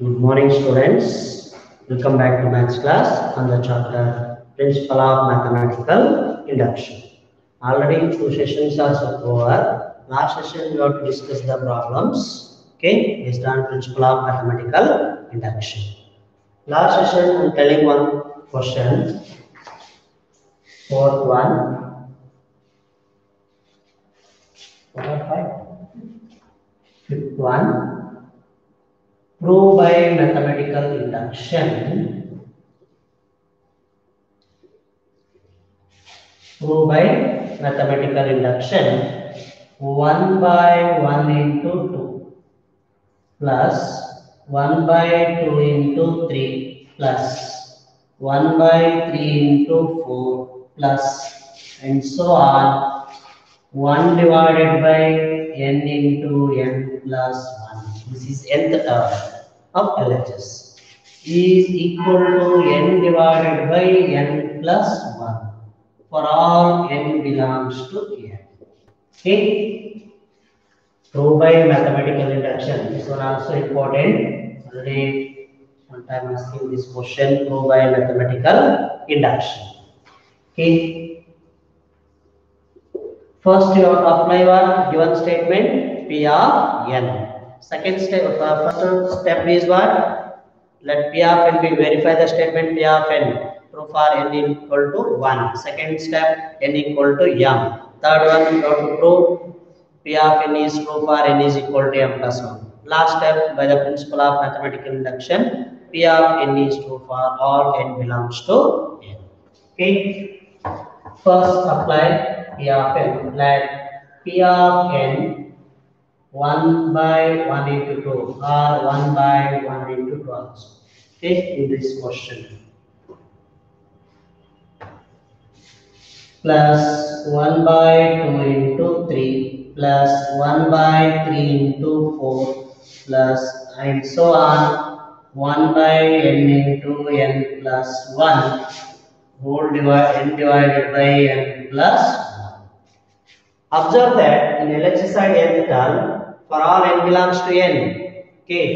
Good morning students. Welcome back to maths class on the chapter Principle of Mathematical Induction. Already two sessions are over. Last session we have to discuss the problems okay based on principle of mathematical induction. Last session I'm telling one question. Fourth one. What five? Fifth one prove by mathematical induction prove by mathematical induction 1 by 1 into 2 plus 1 by 2 into 3 plus 1 by 3 into 4 plus and so on 1 divided by n into n plus 1 this is nth term uh, of LHS is equal to n divided by n plus 1 for all n belongs to n. Okay. Prove by mathematical induction. This one also important. Already one time asking this question. Prove by mathematical induction. Okay. First you have to apply one given statement P of n. second step uh, first step is what let p of n be verify the statement p of n true for n equal to 1 second step n equal to m third one how to prove p of n is true for n is equal to m plus 1 last step by the principle of mathematical induction p of n is true for all n belongs to n okay first apply p of n let p of n 1 by 1 into 2 or 1 by 1 into 12 okay in this question plus 1 by 2 into 3 plus 1 by 3 into 4 plus and so on 1 by n into n plus 1 whole divide n divided by n plus 1. Observe that in LHSI nth term for all n belongs to n okay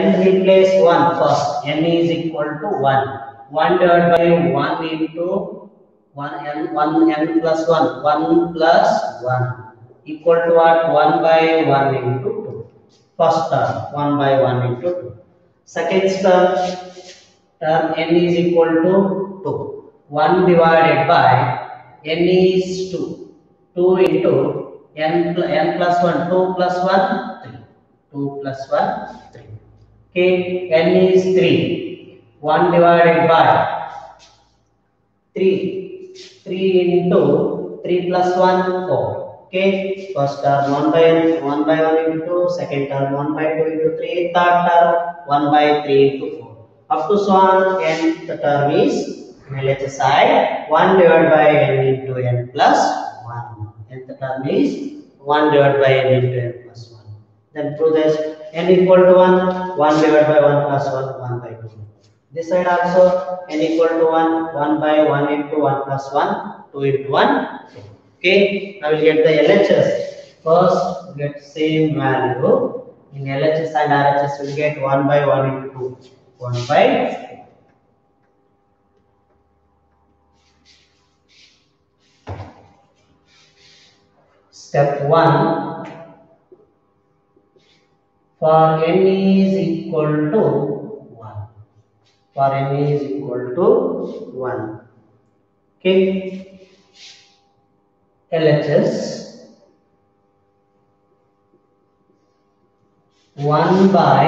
n replace 1 first n is equal to 1 1 divided by 1 into 1 n 1 n plus 1 1 plus 1 equal to what 1 by 1 into 2 first term 1 by 1 into 2 second term term n is equal to 2 1 divided by n is 2 2 into n, n plus 1, 2 plus 1, 3. 2 plus 1, 3. Okay, n is 3. 1 divided by 3. 3 into 3 plus 1, 4. Okay, first term 1 by 1 by 1 into 2, second term 1 by 2 into 3, third term 1 by 3 into 4. Up to so on, n the term is, let's 1 divided by n into n plus term is 1 divided by n equal plus 1. Then prove that n equal to 1, 1 divided by 1 plus 1, 1 by 2. This side also n equal to 1, 1 by 1 into 1 plus 1, 2 into 1. Okay, I will get the LHS. First, get same value. In LHS and RHS, we'll get 1 by 1 into 2, 1 by Step 1 for n is equal to 1 for n is equal to 1 okay LHS 1 by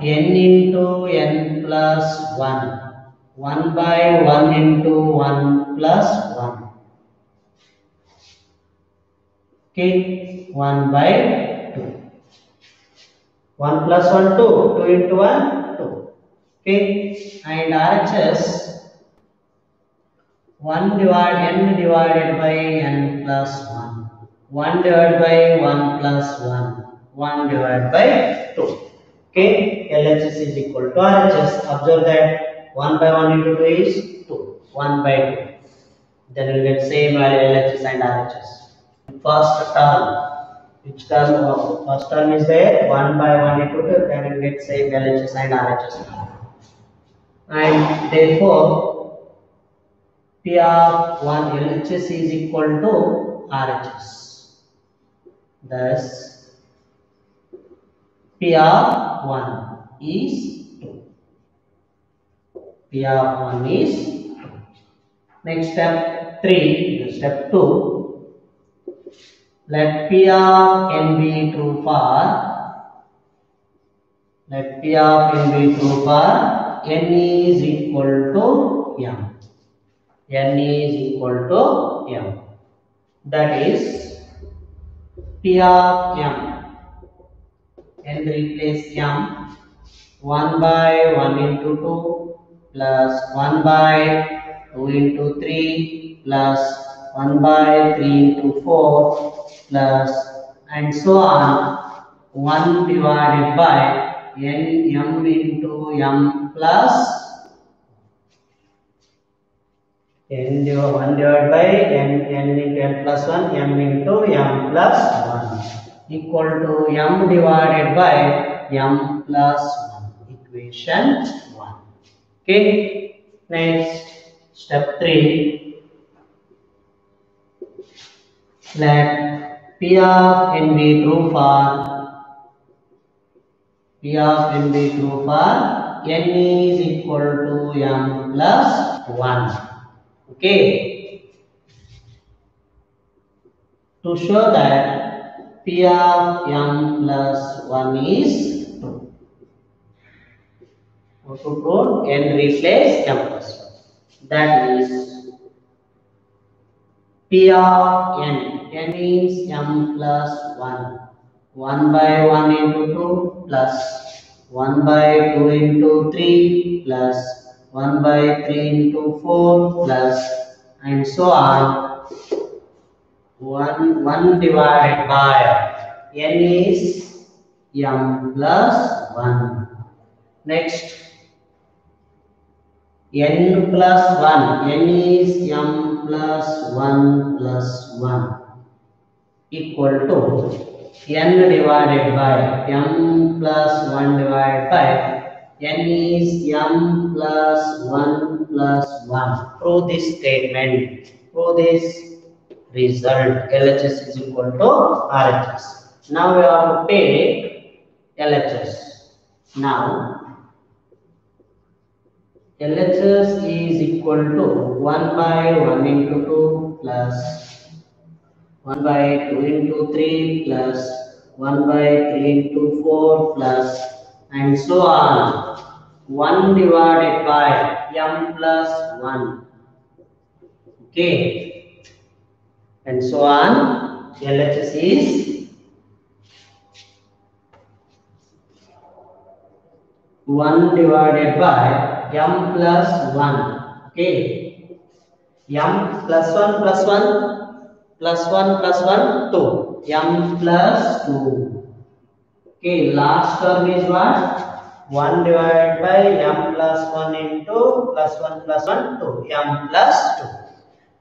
n into n plus 1 1 by 1 into 1 plus 1 k 1 by 2. 1 plus 1, 2. 2 into 1, 2. k and RHS 1 divided n divided by n plus 1. 1 divided by 1 plus 1. 1 divided by 2. Okay, LHS is equal to RHS. Observe that 1 by 1 into 2 is 2. 1 by 2. Then we get same value LHS and RHS. first term. Which term was? First term is a 1 by 1 equal to, then we get same LHS and RHS. And therefore, P of 1 LHS is equal to RHS. Thus, P of 1 is 2. P of 1 is 2. Next step 3, step 2. Let P of be true for let P of be true for n is equal to m. n is equal to m. That is P of m. n replace m 1 by 1 into 2 plus 1 by 2 into 3 plus 1 by 3 into 4 plus and so on 1 divided by n m into m plus n divided 1 divided by n n into n plus 1 m into m plus 1 equal to m divided by m plus 1 equation 1 okay next step 3 let P of n be true for P of n true for n is equal to m plus 1. Okay. To show that P of m plus 1 is true. Also, to n replace m plus 1. That is P of n. n means m plus 1. 1 by 1 into 2 plus 1 by 2 into 3 plus 1 by 3 into 4 plus and so on. 1, 1 divided by n is m plus 1. Next, n plus 1. n is m plus 1 equal to n divided by m plus 1 divided by n is m plus 1 plus 1. Prove this statement, prove this result. LHS is equal to RHS. Now we have to take LHS. Now LHS is equal to 1 by 1 into 2 plus 1 by 2 into 3 plus 1 by 3 into 4 plus and so on 1 divided by m plus 1 okay and so on LHS is 1 divided by m plus 1 okay m plus 1 plus 1 plus 1 plus 1 2 m plus 2 okay last term is what 1 divided by m plus 1 into plus 1 plus 1 2 m plus 2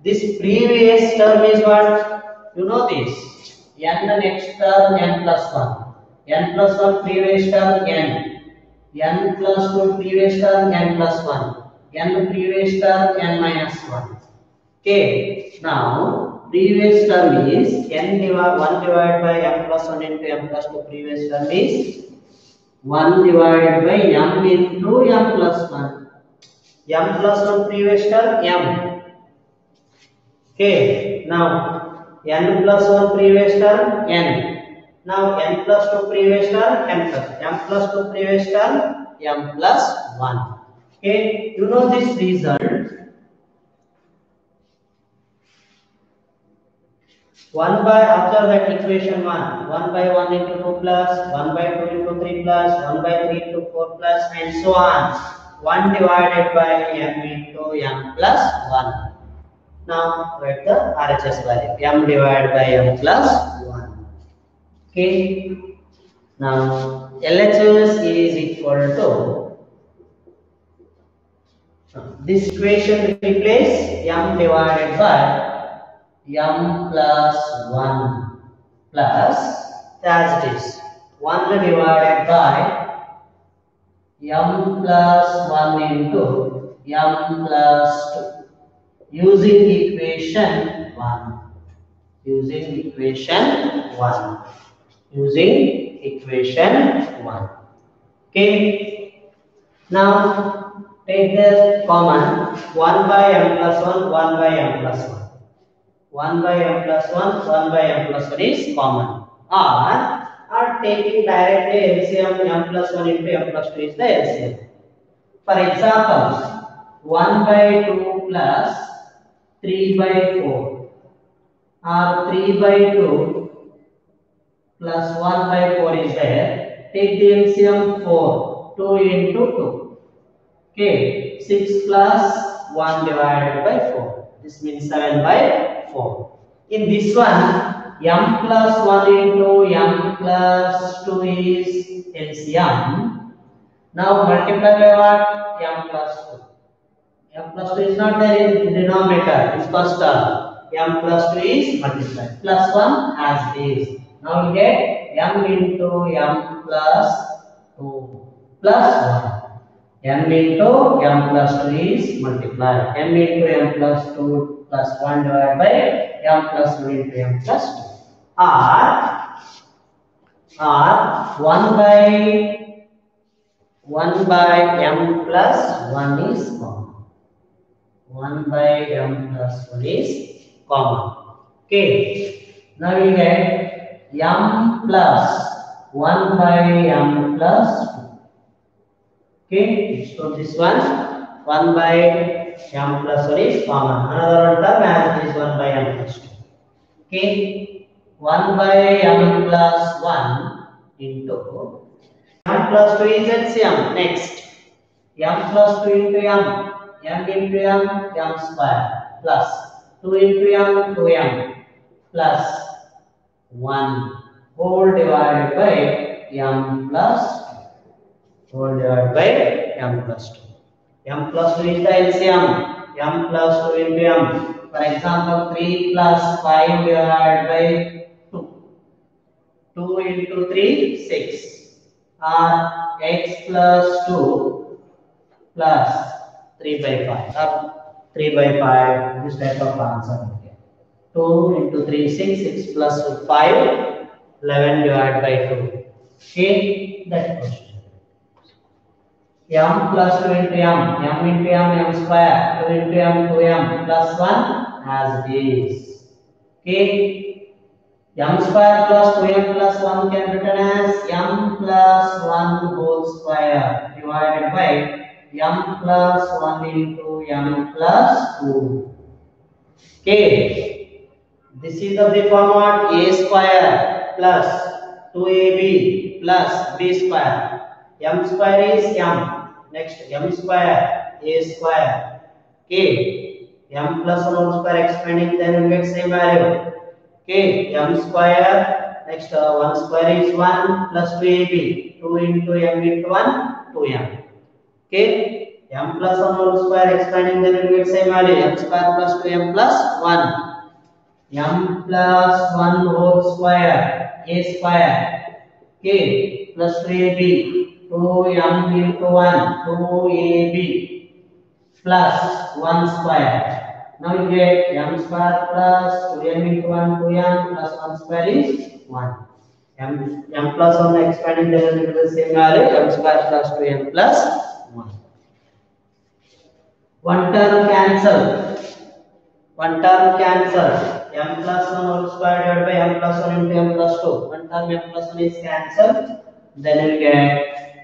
this previous term is what you know this n the next term n plus 1 n plus 1 previous term n n plus 2 previous term n plus 1 n previous term n minus 1 okay now previous term is n divided 1 divided by n plus 1 into n plus 2 previous term is 1 divided by m into m plus 1 m plus 1 previous term m okay now n plus 1 previous term n Now n plus 2 previous term, n plus m plus 2 previous term, m plus 1. Okay, you know this result. 1 by after that equation 1 1 by 1 into 2 plus 1 by 2 into 3 plus 1 by 3 into 4 plus and so on 1 divided by m into m plus 1 now write the RHS value m divided by m plus Okay. Now LHS is equal to uh, this equation replace m divided by m plus 1 plus as it is 1 divided by m plus 1 into m plus 2 using equation 1 using equation 1 using equation 1. Okay. Now take the common 1 by m plus 1, 1 by m plus 1. 1 by m plus 1, 1 by m plus 1 is common. Or, or taking directly LCM m plus 1 into m plus 2 is the LCM. For example, 1 by 2 plus 3 by 4 or 3 by 2 plus 1 by 4 is there. Take the LCM 4, 2 into 2. Okay, 6 plus 1 divided by 4. This means 7 by 4. In this one, m plus 1 into m plus 2 is LCM. Now multiply by what? m plus 2. m plus 2 is not there in the denominator, it's first term. m plus 2 is multiplied. Plus 1 as is. Now we get m into m plus 2 plus 1. m into m plus 2 is multiply. m into m plus 2 plus 1 divided by m plus 2 into m plus 2. R, R 1 by 1 by m plus 1 is common. 1 by m plus 1 is common. Okay. Now we get m plus 1 by m plus 2. Okay, so this one 1 by m plus 1 is common. Another term as this 1 by m plus 2. Okay, 1 by m plus 1 into m plus 2 is HCM. Next, m plus 2 into m, m into m, m square plus 2 into m, 2m plus one whole divided by m plus 2 whole divided by m plus two. m plus two is the LCM m plus two into m for example three plus five divided by two. Two into three six. or x plus two plus three by five. or three by five. this type of answer 2 into 3 6 6 plus 5 11 divided by 2 okay that question m plus 2 into m m into m m square 2 into m m plus 1 as this okay m square plus m plus 1 can written as m plus 1 whole square divided by m plus 1 into m plus 2 okay This is of the form of a square plus 2ab plus b square. m square is m. Next m square a square k m plus 1 square expanding then we get same value k m square next uh, 1 square is 1 plus 2ab 2 into m into 1 2m k m plus 1 whole square expanding then we get same value m square plus 2m plus 1 m plus 1 whole square a square k plus 3b 2m into 1 2ab plus 1 square now you get m square plus 2m into 1 2m plus 1 square is 1 m, m plus 1 expanding the same value m square plus 2m plus 1 one term cancel one term cancel m plus 1 whole square divided by m plus 1 into m plus 2. One term m plus 1 is cancelled. Then we get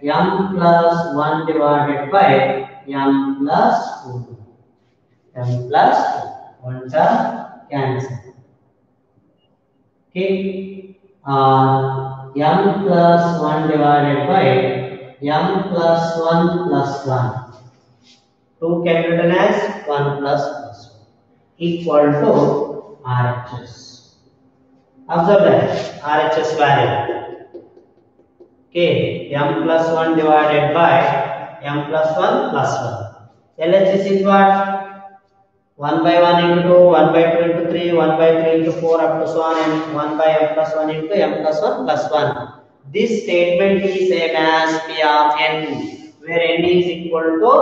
m plus 1 divided by m plus 2. m plus 2. One term cancelled. Okay. Uh, m plus 1 divided by m plus 1 plus 1. 2 can be written as 1 plus plus equal to RHS. Observe that RHS value. Okay, m plus 1 divided by m plus 1 plus 1. LHS is what? 1 by 1 into 2, 1 by 2 into 3, 1 by 3 into 4 up to so on and 1 by m plus 1 into m plus 1 plus 1. This statement is same as P of n where n is equal to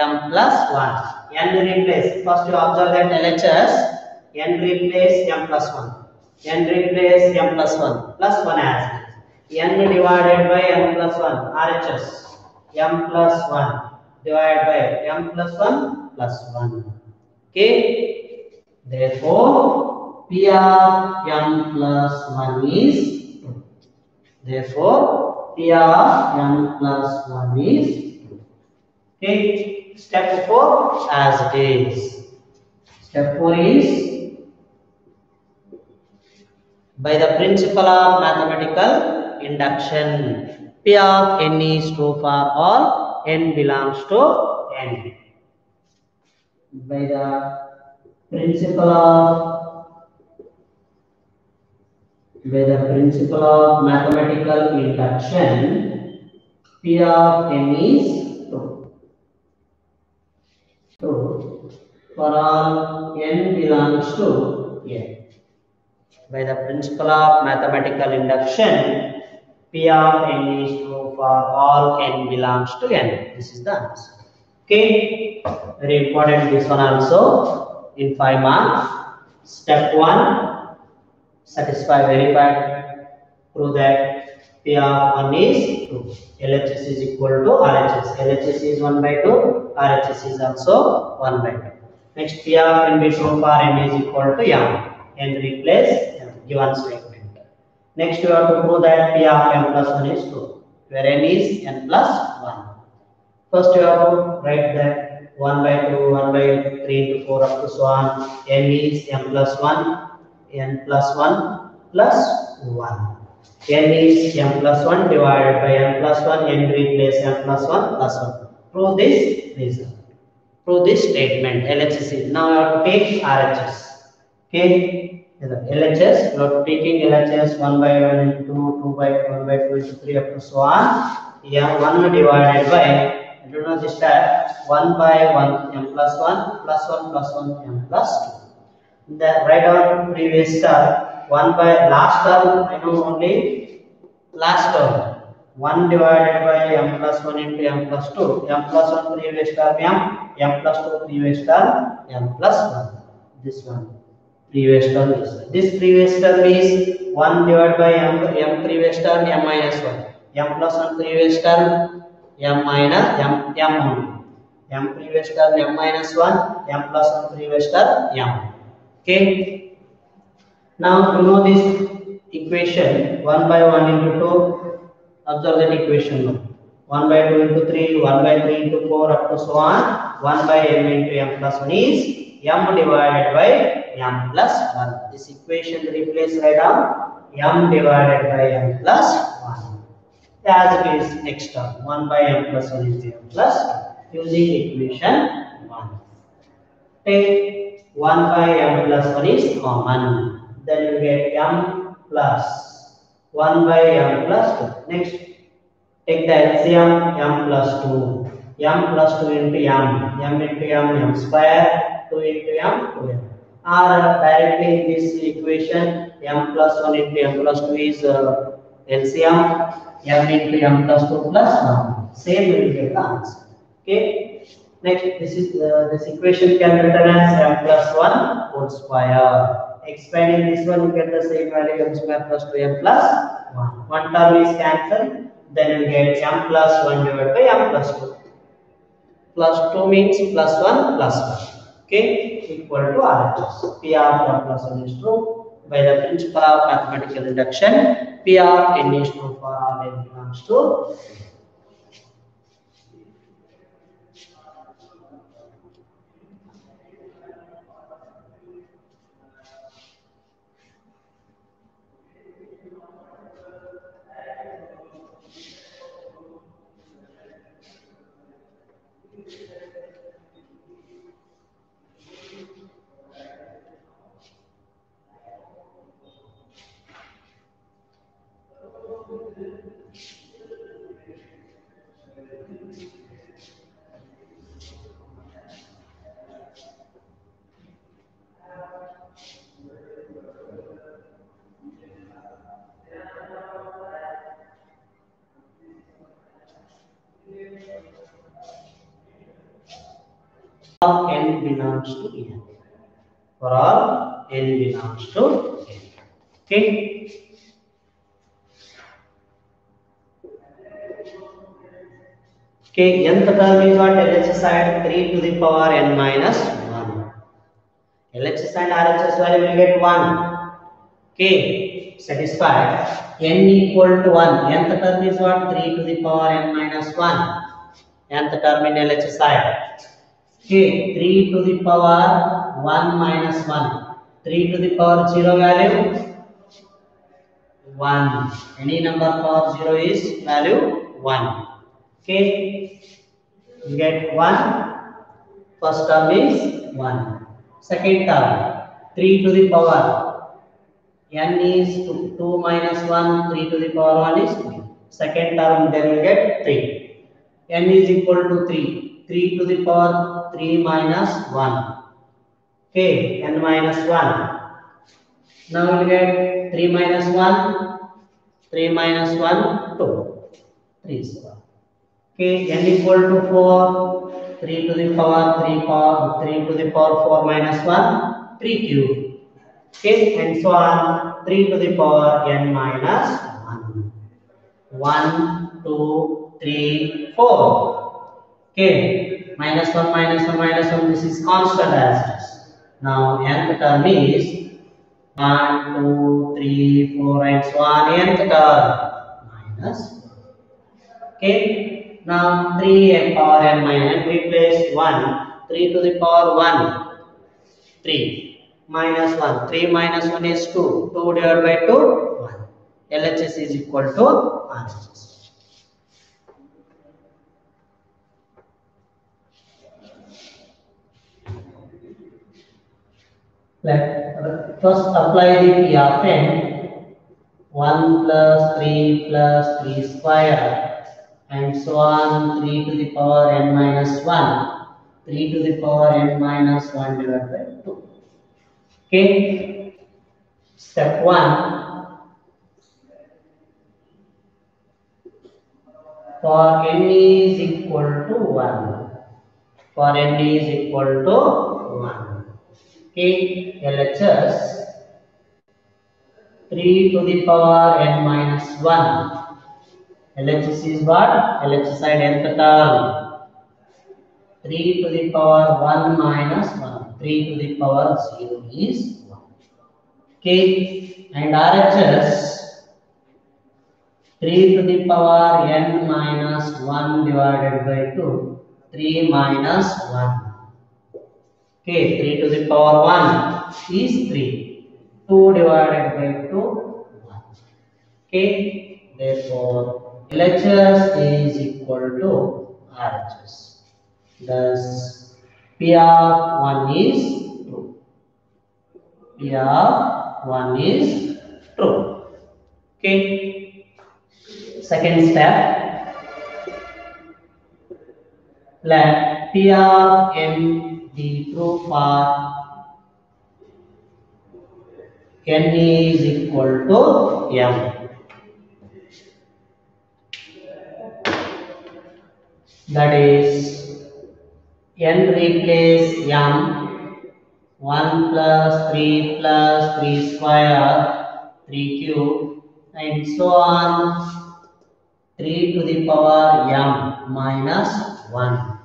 m plus 1. n replace. First you observe that LHS n replace m plus 1 n replace m plus 1 plus 1 as n divided by m plus 1 RHS m plus 1 divided by m plus 1 plus 1 okay therefore p of m plus 1 is therefore p of m plus 1 is okay step 4 as it is step 4 is by the principle of mathematical induction. P of n is true for all n belongs to n. By the principle of by the principle of mathematical induction, P of n is true. So for all n belongs to n by the principle of mathematical induction P of n is true for all n belongs to n. This is the answer. Okay, very important this one also in 5 marks. Step 1 satisfy verified prove that P of 1 is true. LHS is equal to RHS. LHS is 1 by 2, RHS is also 1 by 2. Next, P of n be true for n is equal to m and replace m given statement. Next you have to prove that P of m plus 1 is true where n is n plus 1. First you have to write that 1 by 2, 1 by 3 into 4 up to so on n is m plus 1 n plus 1 plus 1 n is m plus 1 divided by m plus 1 n replace m plus 1 plus 1 prove this result prove this statement LHC now you have to take RHS okay LHS, are taking LHS 1 by 1 into 2 by 1 by 2 into 3 up to so on. Yeah, 1 divided by, You know this that, 1 by 1 m plus 1 plus 1 plus 1 m plus 2. The right on previous term, 1 by last term, I know only last term. 1 divided by m plus 1 into m plus 2, m plus 1 previous term m, m plus 2 previous term m plus 1. This one. previous term is. This previous term is 1 divided by m, m previous term m minus 1. m plus 1 previous term m minus m, m only. m previous term m minus 1, m plus 1 previous term m. Okay. Now you know this equation 1 by 1 into 2. Observe that equation now. 1 by 2 into 3, 1 by 3 into 4 up to so on. 1 by m into m plus 1 is m divided by m plus 1. This equation replace write down m divided by m plus 1. As it is next term, 1 by m plus 1 is m plus 2, using equation 1. Take 1 by m plus 1 is common. Then you get m plus 1 by m plus 2. Next, take the LCM m plus 2. m plus 2 into m, m into m, m square, 2 into m, 2m. are directly in this equation m plus 1 into m plus 2 is uh, LCM m into m plus 2 plus 1 same will get the answer okay next this is uh, this equation can be written as m plus 1 whole square expanding this one you get the same value m square plus 2m plus 1 one term is cancelled then you get m plus 1 divided by m plus 2 plus 2 means plus 1 plus 1 okay equal to RHS. PR not plus N is true. By the principle of mathematical induction, PR N is true for RN belongs to n belongs to n. For all n belongs to n. Okay. Okay, nth term is what LHS at 3 to the power n minus 1. LHS and RHS value will get 1. Okay, satisfied. n equal to 1. nth term is what? 3 to the power n minus 1. nth term in LHS side. Okay, 3 to the power 1 minus 1. 3 to the power 0 value 1. Any number power 0 is value 1. Okay. You get 1. First term is 1. Second term 3 to the power n is 2, 2 minus 1, 3 to the power 1 is 2. Second term then you get 3. n is equal to 3. 3 to the power 3 minus 1. Okay, n minus 1. Now we'll get 3 minus 1, 3 minus 1, 2. 3 is 1. Okay, n equal to 4, 3 to the power 3 power 3 to the power 4 minus 1, 3 cube. Okay, and so on 3 to the power n minus 1. 1, 2, 3, 4 k minus 1 minus 1 minus 1 this is constant as this Now nth term is 1, 2, 3, 4 and so on nth term minus k. Now 3 n power n minus replace 1 3 to the power 1 3 minus 1 3 minus 1 is 2 2 divided by 2 1 LHS is equal to RHS. let first apply the P of n 1 plus 3 plus 3 square and so on 3 to the power n minus 1 3 to the power n minus 1 divided by 2 okay step 1 for n is equal to 1 for n is equal to 1 8 LHS 3 to the power n minus 1 LHS is what? LHS side n term 3 to the power 1 minus 1 3 to the power 0 is 1 K and RHS 3 to the power n minus 1 divided by 2 3 minus 1 Okay, 3 to the power 1 is 3. 2 divided by 2, 1. Okay, therefore LHS is equal to RHS. Thus, P of 1 is true. P of 1 is true. Okay, second step. Let P of M the proof n is equal to m. That is n replace m 1 plus 3 plus 3 square 3 cube and so on 3 to the power m minus 1.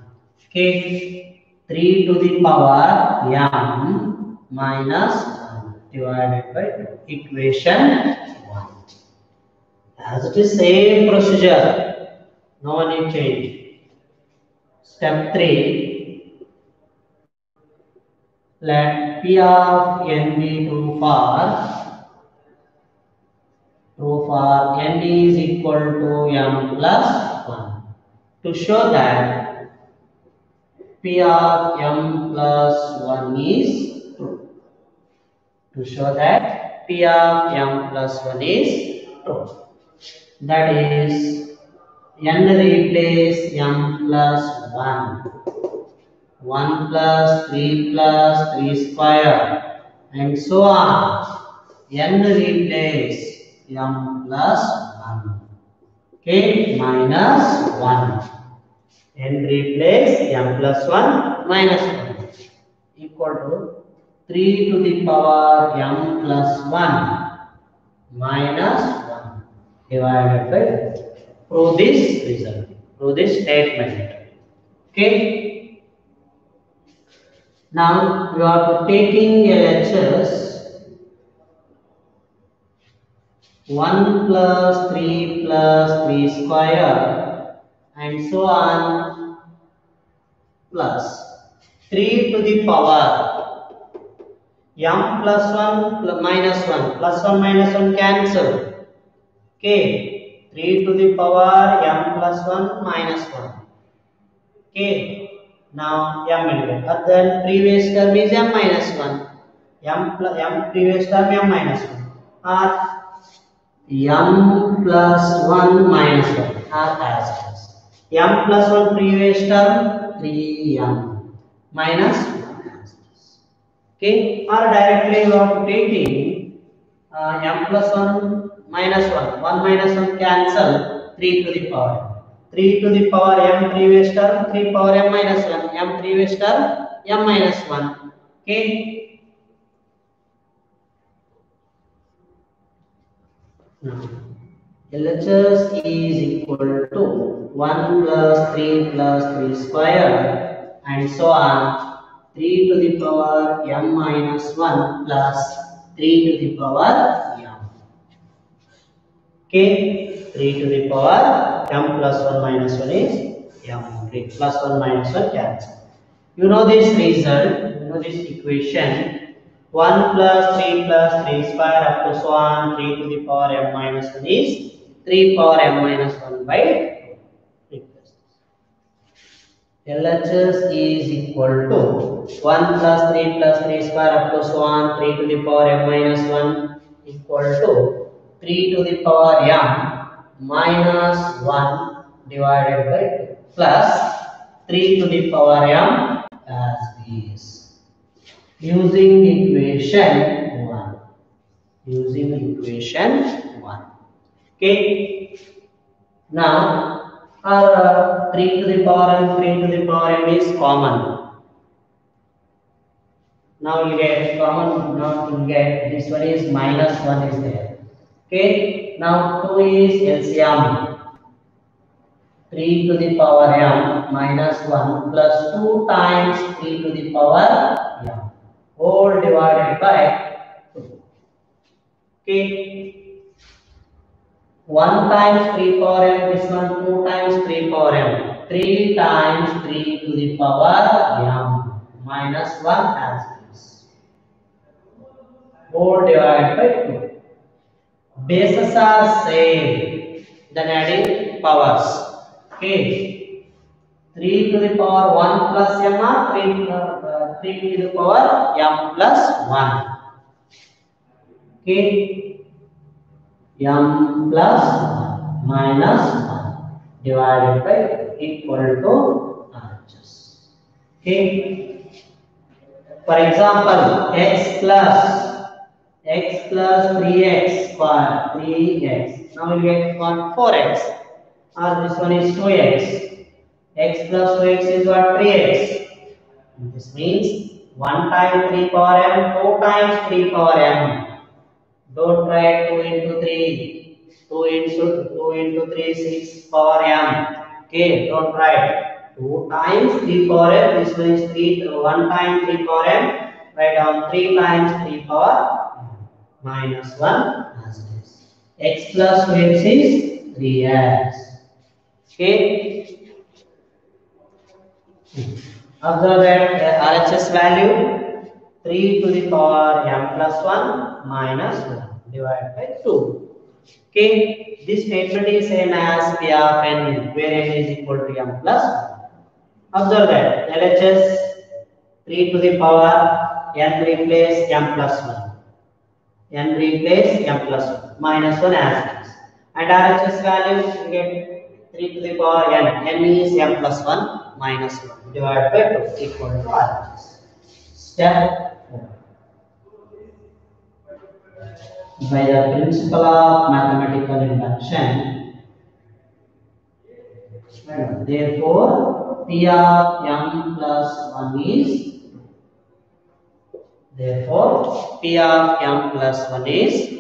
Okay. 3 to the power m minus 1 divided by equation 1. As it is same procedure, no any change. Step 3. Let P of n be 2 for 2 for n is equal to m plus 1. To show that P of m plus 1 is true. To show that P of m plus 1 is true. That is n replace m plus 1. 1 plus 3 plus 3 square and so on. n replace m plus 1. Okay, minus 1 n replace m plus 1 minus 1 equal to 3 to the power m plus 1 minus 1 divided by prove this result prove this statement okay now you are taking a lectures 1 plus 3 plus 3 square and so on plus 3 to the power m plus 1 pl minus 1 plus 1 minus 1 cancel okay 3 to the power m plus 1 minus 1 okay now m will get then previous term is m minus 1 m plus m previous term m minus 1 or m plus 1 minus 1 are as m plus 1 previous term 3m minus 1 okay or directly you have to take taking uh, m plus 1 minus 1 1 minus 1 cancel 3 to the power 3 to the power m previous term 3 power m minus 1 m previous term m minus 1 okay now LHS is equal to 1 plus 3 plus 3 square and so on 3 to the power m minus 1 plus 3 to the power m. Okay, 3 to the power m plus 1 minus 1 is m Plus 1 minus 1 cancel. You know this result, you know this equation 1 plus 3 plus 3 square up to so on 3 to the power m minus 1 is 3 power m minus 1 by LHS is equal to 1 plus 3 plus 3 square up to one 3 to the power m minus 1 equal to 3 to the power m minus 1 divided by 2 plus 3 to the power m as is using equation 1 using equation 1 okay now or uh, three to the power and three to the power m is common. Now you get common. Now you get this one is minus one is there. Okay. Now two is LCM. Three to the power m minus one plus two times three to the power m whole divided by two. Okay. 1 times 3 power m, this one 2 times 3 power m, 3 times 3 to the power m, minus 1 as this. 4 divided by 2. Bases are same, then adding powers. Okay. 3 to the power 1 plus m or 3 to, the, uh, 3 to the power m plus 1. Okay. m plus minus 1 divided by equal to RHS. Okay. For example, x plus x plus 3x square 3x. Now we get one 4x. Or this one is 2x. x plus 2x is what 3x. This means 1 times 3 power m, 2 times 3 power m Don't try 2 into 3. 2 into 2 into 3 6 power m. Okay, don't try 2 times 3 power m. This one is 3 1 times 3 power m. Write down 3 times 3 power m. minus 1 as it is. x plus 2 x is 3x. Okay. Observe that uh, RHS value 3 to the power m plus 1 minus 1 divided by 2. Okay, this statement is same as P of n where n is equal to m plus 1. Observe that LHS 3 to the power n replace m plus 1. n replace m plus 1 minus 1 as this And RHS value you get 3 to the power n. n is m plus 1 minus 1 divided by 2 equal to RHS. Step by the principle of mathematical induction. Therefore, P of m plus 1 is therefore P of m plus 1 is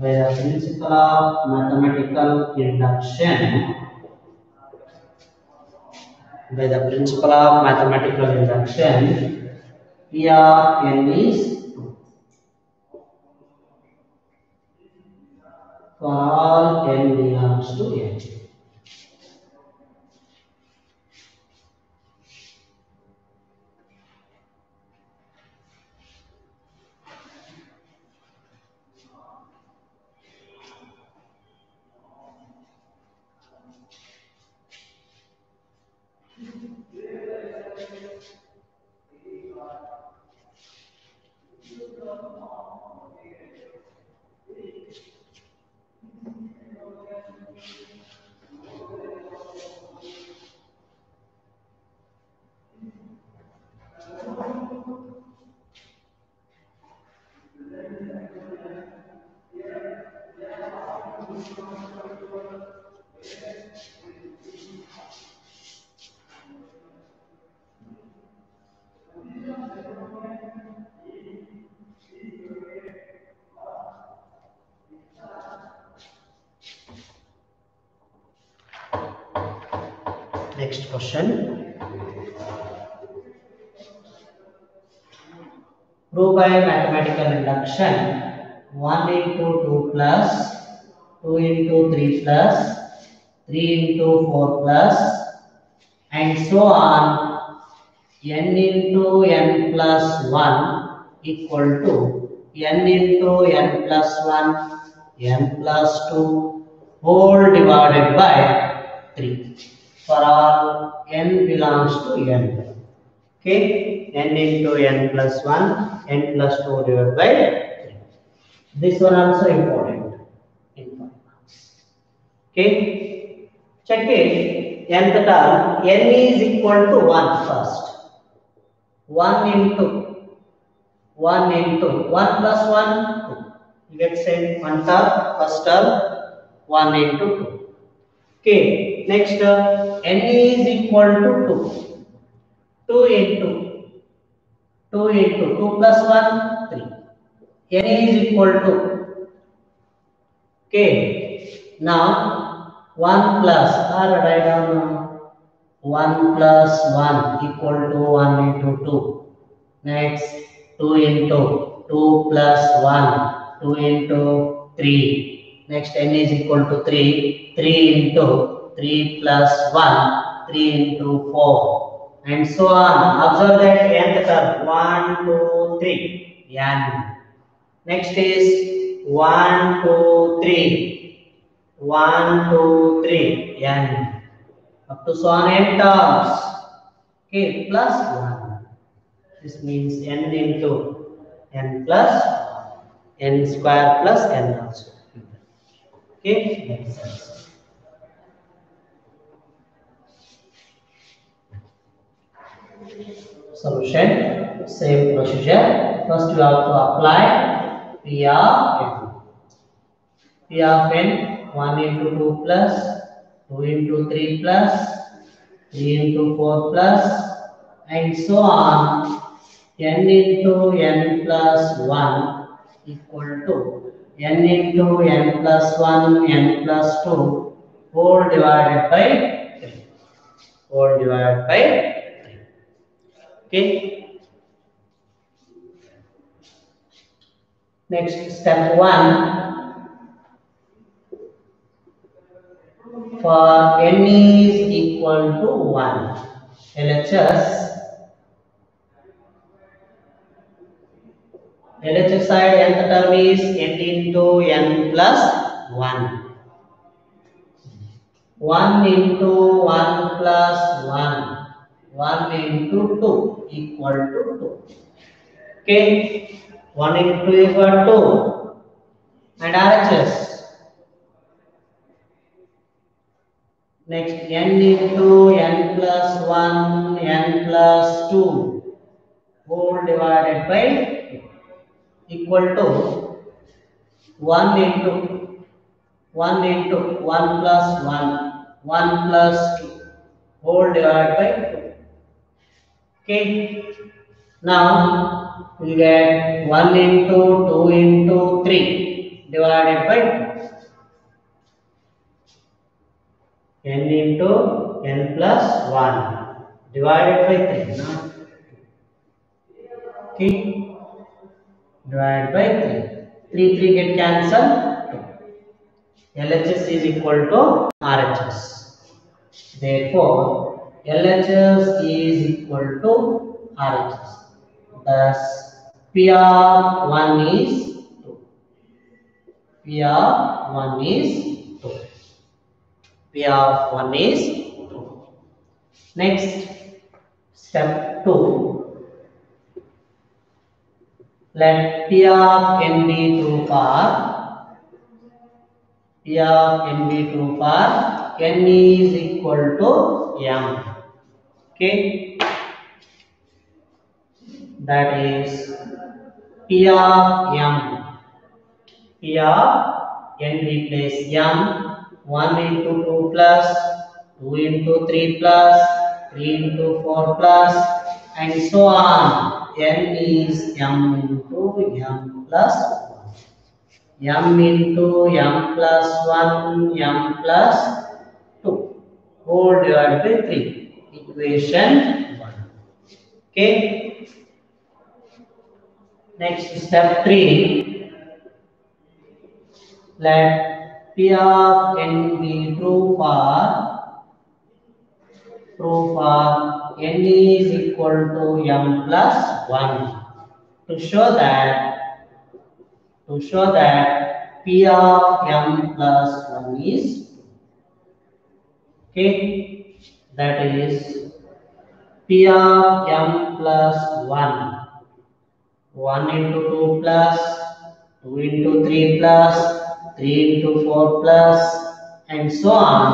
by the principle of mathematical induction by the principle of mathematical induction P of n is for all n students. next question. Prove by mathematical induction 1 into 2 plus 2 into 3 plus 3 into 4 plus and so on n into n plus 1 equal to n into n plus 1 n plus 2 whole divided by 3 for all n belongs to n. Okay, n into n plus 1, n plus 2 divided by This one also important Okay, check it. n term, n is equal to 1 first. 1 into 1 into 1 plus 1, 2. You get same one term, first term, 1 into 2. Okay, next uh, Na is equal to 2. 2 into 2 into 2 plus 1, 3. Na is equal to okay. Now 1 plus r write uh, 1 plus 1 equal to 1 into 2. Next 2 into 2 plus 1, 2 into 3, Next n is equal to 3. 3 into 3 plus 1. 3 into 4. And so on. Observe that nth curve. 1, 2, 3. N. Next is 1, 2, 3. 1, 2, 3. N. Up to so on n terms. Okay, plus 1. This means n into n plus n square plus n also. Okay, Solution, same procedure. First, you have to apply P of n. P of n 1 into 2 plus 2 into 3 plus 3 into 4 plus and so on n into n plus 1 equal to n into n plus 1 n plus 2 two four divided by 3 whole divided by 3 okay next step 1 for n is equal to 1 LHS The electric side nth term is n into n plus 1. 1 into 1 plus 1. 1 into 2 equal to 2. Okay. 1 into 2 equal 2. And RHS. Next n into n plus 1, n plus 2 whole divided by equal to one into one into one plus one one plus two whole divide by two okay now we get 1 into 2 into 3 divided by 2 n into n plus 1 divided by 3 now okay divided by 3 3 3 get cancelled LHS is equal to RHS therefore LHS is equal to RHS thus PR1 is 2 PR1 is 2 PR1 is 2 next step 2 let P of n be true for P of n be true for n is equal to m. Okay, that is P of m. P of n replace m 1 into 2 plus 2 into 3 plus 3 into 4 plus and so on n is m yam plus 1. Yam into yam plus 1, yam plus 2. Whole divided by 3. Equation 1. Okay. Next step 3. Let P of n be true for n is equal to m plus 1 to show that to show that P of m plus 1 is okay that is P of m plus 1 1 into 2 plus 2 into 3 plus 3 into 4 plus and so on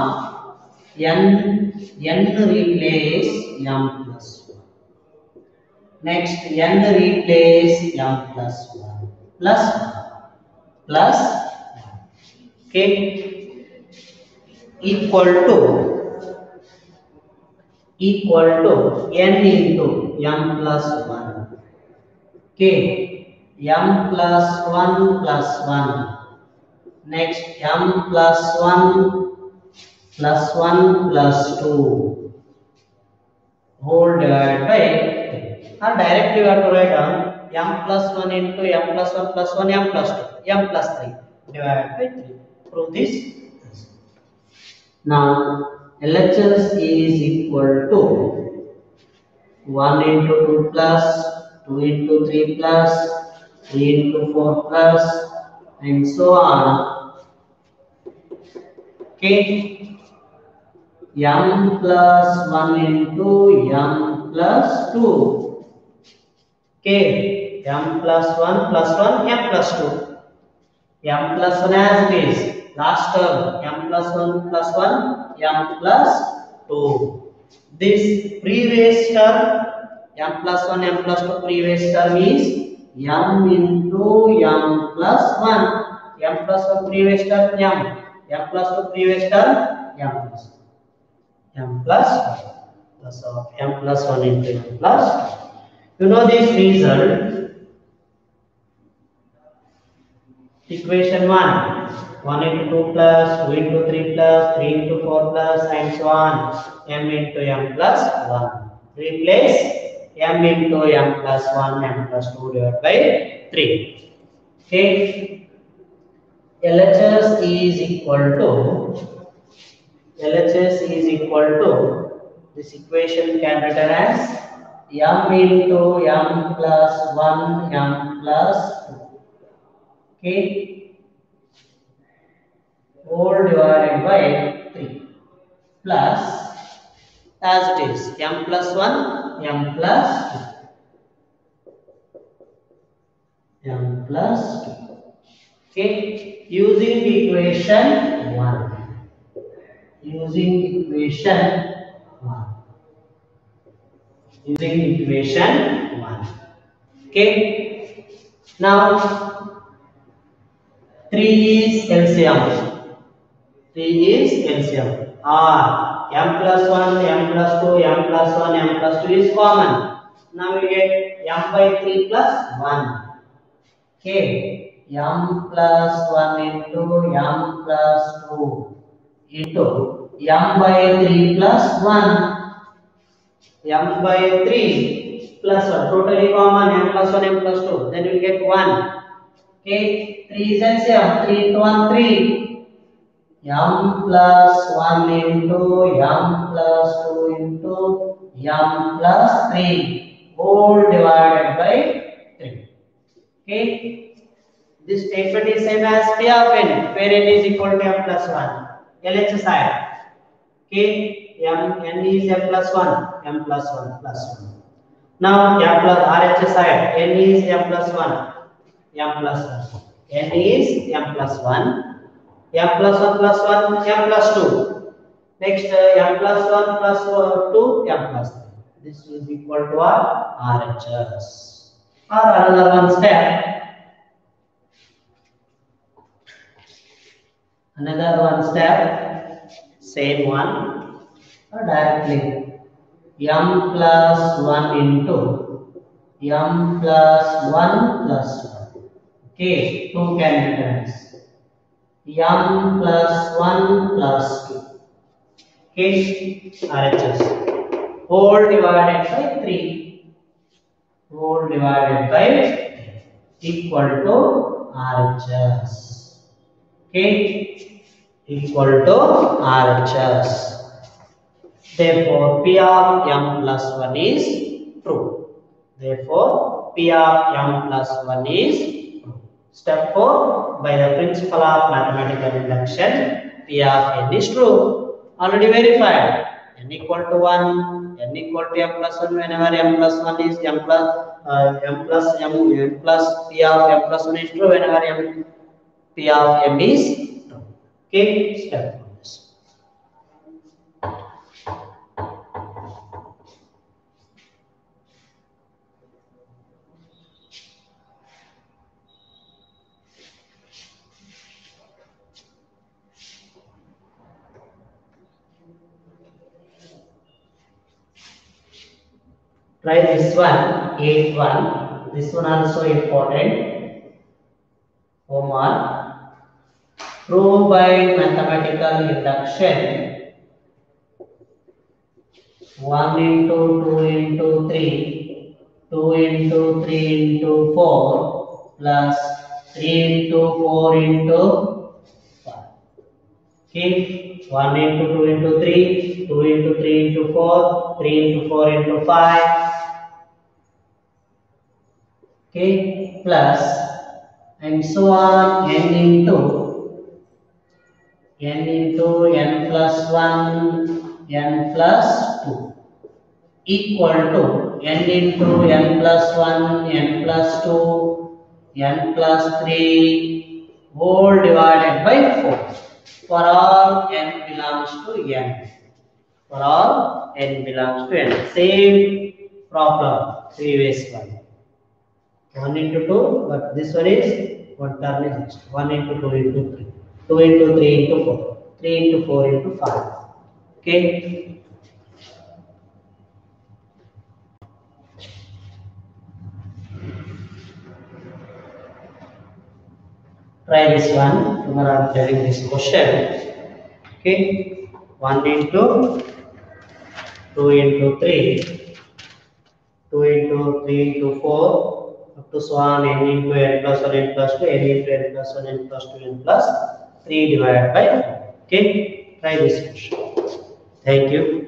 n n replace m plus Next, n replace m plus 1 plus 1 plus 1. Okay. Equal to equal to n into m plus 1. Okay. m plus 1 plus 1. Next, m plus 1 plus 1 plus 2 Hold divided by now directly we have to write down m plus 1 into m plus 1 plus 1 m plus 2 m plus 3 divided by 3 prove this now LHS is equal to 1 into 2 plus 2 into 3 plus 3 into 4 plus and so on okay m plus 1 into m plus 2 k m plus 1 plus 1 m plus 2 m plus 1 as it is last term m plus 1 plus 1 m plus 2 this previous term m plus 1 m plus 2 previous term is m into m plus 1 m plus 1 previous term m m plus 2 previous term m plus m plus 1 plus of m plus 1 into m plus 2 you know this result. Equation 1. 1 into 2 plus, 2 into 3 plus, 3 into 4 plus, and so on. m into m plus 1. Replace m into m plus 1, m plus 2 divided by 3. Okay. LHS is equal to LHS is equal to this equation can be written as m into m plus 1, m plus 2. Okay. 4 divided by 3 plus as it is m plus 1, m plus 2. m plus 2. Okay. Using equation 1. Using equation using equation 1. Okay. Now, 3 is LCM. 3 is LCM. R, M plus 1, M plus 2, M plus 1, M plus 2 is common. Now we get M by 3 plus 1. Okay. M plus 1 into M plus 2 into M by 3 plus 1. m by 3 plus 1 totally common m plus 1 m plus 2 then we'll get 1 okay 3 is LCM 3 into 1 3 m plus 1 into m plus 2 into m plus 3 whole divided by 3 okay this statement is same as p of n where n is equal to m plus 1 LHS side okay m n is m plus 1 m plus 1 plus 1 now m plus rhs side n is m plus 1 m plus 1 n is m plus 1 m plus 1 plus 1 m plus 2 next uh, m plus 1 plus 2 m plus 3 this will be equal to our rhs or another one step another one step same one directly m plus 1 into m plus 1 plus 1 okay 2 can be m plus 1 plus 2 okay RHS whole divided by 3 whole divided by 3 equal to RHS okay equal to RHS Therefore, P of m plus 1 is true. Therefore, P of m plus 1 is true. Step 4. By the principle of mathematical induction, P of n is true. Already verified. n equal to 1, n equal to m plus 1 whenever m plus 1 is m plus uh, m plus m, n plus P of m plus 1 is true whenever m P of m is true. Okay, step 4. Like this one, eighth one. This one also important. Homework. Prove by mathematical induction. 1 into 2 into 3. 2 into 3 into 4 plus 3 into 4 into 5. Okay. 1 into 2 into 3 2 into 3 into 4, 3 into 4 into 5, okay, plus and so on n into n into n plus 1, n plus 2 equal to n into n plus 1, n plus 2, n plus 3 whole divided by 4 for all n belongs to n for all n belongs to n. Same problem, previous one. 1 into 2, but this one is 1 term is 1 into 2 into 3. 2 into 3 into 4. 3 into 4 into 5. Okay. Try this one. Tomorrow I am telling this question. Okay. 1 into 2 into 3, 2 into 3 into 4, up to so on n into n plus 1 n plus 2, n into n plus 1 n plus 2 n plus 3 divided by k. Okay, try this question. Thank you.